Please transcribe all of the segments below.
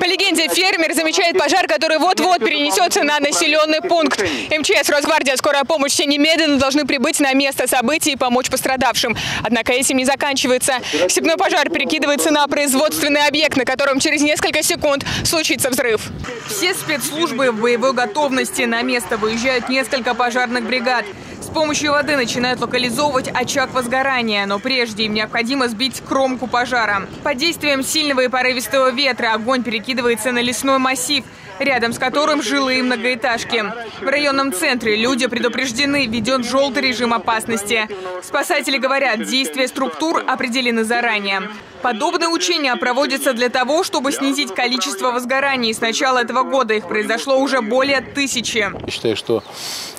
По легенде, фермер замечает пожар, который вот-вот перенесется на населенный пункт. МЧС, Росгвардия, скорая помощь все немедленно должны прибыть на место событий и помочь пострадавшим. Однако этим не заканчивается. Степной пожар перекидывается на производственный объект, на котором через несколько секунд случится взрыв. Все спецслужбы в боевой готовности. На место выезжают несколько пожарных бригад. С помощью воды начинают локализовывать очаг возгорания, но прежде им необходимо сбить кромку пожара. Под действием сильного и порывистого ветра огонь перекидывается на лесной массив, рядом с которым жилые многоэтажки. В районном центре люди предупреждены, введен желтый режим опасности. Спасатели говорят, действия структур определены заранее. Подобные учения проводятся для того, чтобы снизить количество возгораний. С начала этого года их произошло уже более тысячи. Я считаю, что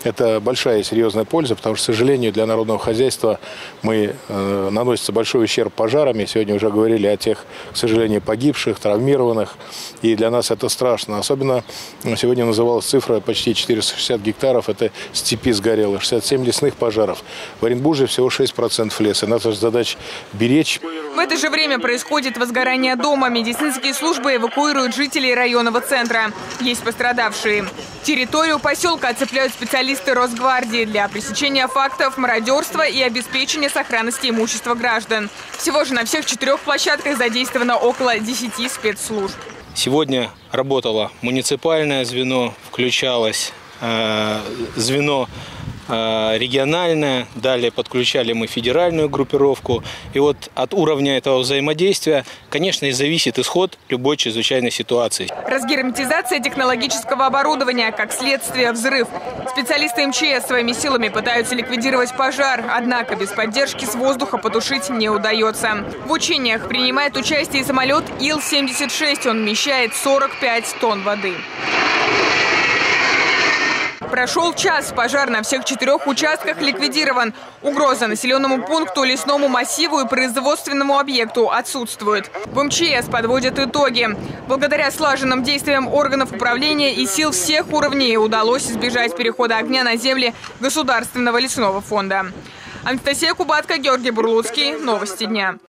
это большая и серьезная польза, потому что, к сожалению, для народного хозяйства мы э, наносится большой ущерб пожарами. Сегодня уже говорили о тех, к сожалению, погибших, травмированных. И для нас это страшно. Особенно сегодня называлась цифра почти 460 гектаров. Это степи сгорело, 67 лесных пожаров. В Оренбурге всего 6% леса. Наша задача беречь. В это же время происходит возгорание дома. Медицинские службы эвакуируют жителей районного центра. Есть пострадавшие. Территорию поселка оцепляют специалисты Росгвардии для пресечения фактов мародерства и обеспечения сохранности имущества граждан. Всего же на всех четырех площадках задействовано около 10 спецслужб. Сегодня работало муниципальное звено, включалось э, звено региональная, далее подключали мы федеральную группировку. И вот от уровня этого взаимодействия, конечно, и зависит исход любой чрезвычайной ситуации. Разгерметизация технологического оборудования, как следствие взрыв. Специалисты МЧС своими силами пытаются ликвидировать пожар, однако без поддержки с воздуха потушить не удается. В учениях принимает участие и самолет Ил-76. Он вмещает 45 тонн воды. Прошел час. Пожар на всех четырех участках ликвидирован. Угроза населенному пункту, лесному массиву и производственному объекту отсутствует. В МЧС подводят итоги. Благодаря слаженным действиям органов управления и сил всех уровней удалось избежать перехода огня на земли Государственного лесного фонда. Анастасия Кубатка, Георгий Бурлуцкий. Новости дня.